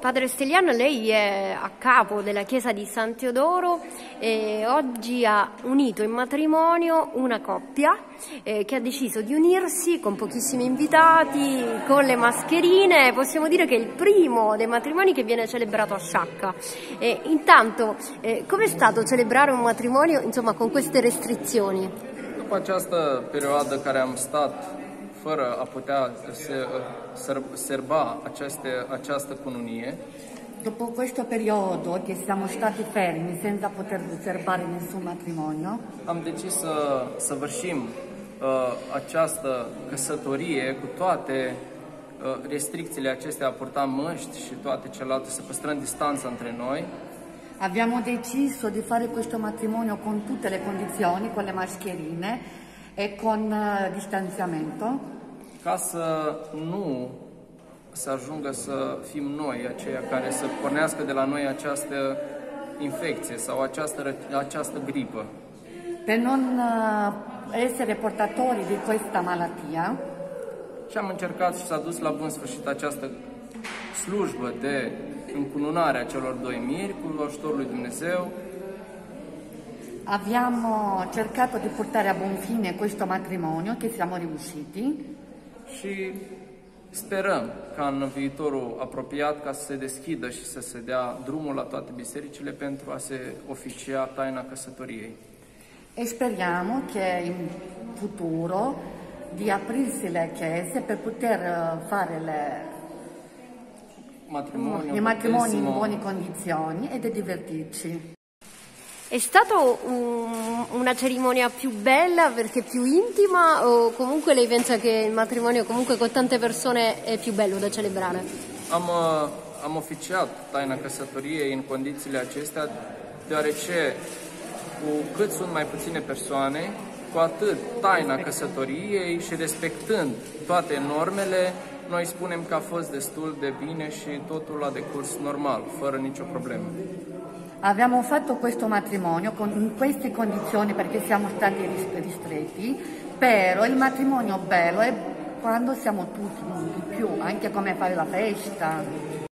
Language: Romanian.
Padre Steliano, lei è a capo della chiesa di San Teodoro e oggi ha unito in matrimonio una coppia eh, che ha deciso di unirsi con pochissimi invitati, con le mascherine. Possiamo dire che è il primo dei matrimoni che viene celebrato a Sciacca. E intanto, eh, com'è stato celebrare un matrimonio insomma, con queste restrizioni? După această perioadă care am stat fără a putea se, serba aceste, această cununie. Dopo questo periodo che siamo stati fermi senza poter osservare nessun matrimonio, am decis să săvârșim uh, această căsătorie cu toate uh, restricțiile acestea, a purta măști și toate celelalte, să păstrăm distanța între noi. Abbiamo deciso di fare questo matrimonio con tutte le condizioni, con le mascherine, e con uh, distanziamento? Ca să nu să ajungă să fim noi aceia care să pornească de la noi această infecție sau această, această gripă. Per non uh, essere portatori di questa malattia. Și am încercat și s-a dus la bun sfârșit această slujbă de încununare a celor doi miri cu ajutorul lui Dumnezeu Abbiamo cercato di portare a buon fine questo matrimonio che siamo riusciti. Și sperăm ca în viitorul apropiat ca să se deschidă și să se dea drumul la toate bisericile pentru a se oficia taina căsătoriei. E speriamo che in futuro di aprirsi le chiese per poter uh, fare le i matrimoni in buone condizioni e di divertirci. È stata un, una cerimonia più bella perché più intima o comunque lei pensa che il matrimonio comunque con tante persone è più bello da celebrare? Am, uh, am oficiat taina căsătoriei în condițiile acestea deoarece cu cât sunt mai puține persoane, cu atât taina căsătoriei și respectând toate normele, noi spunem că a fost destul de bine și totul a decurs normal, fără nicio problemă. Abbiamo fatto questo matrimonio con, in queste condizioni perché siamo stati ristretti, però il matrimonio bello è quando siamo tutti di più, anche come fare la festa.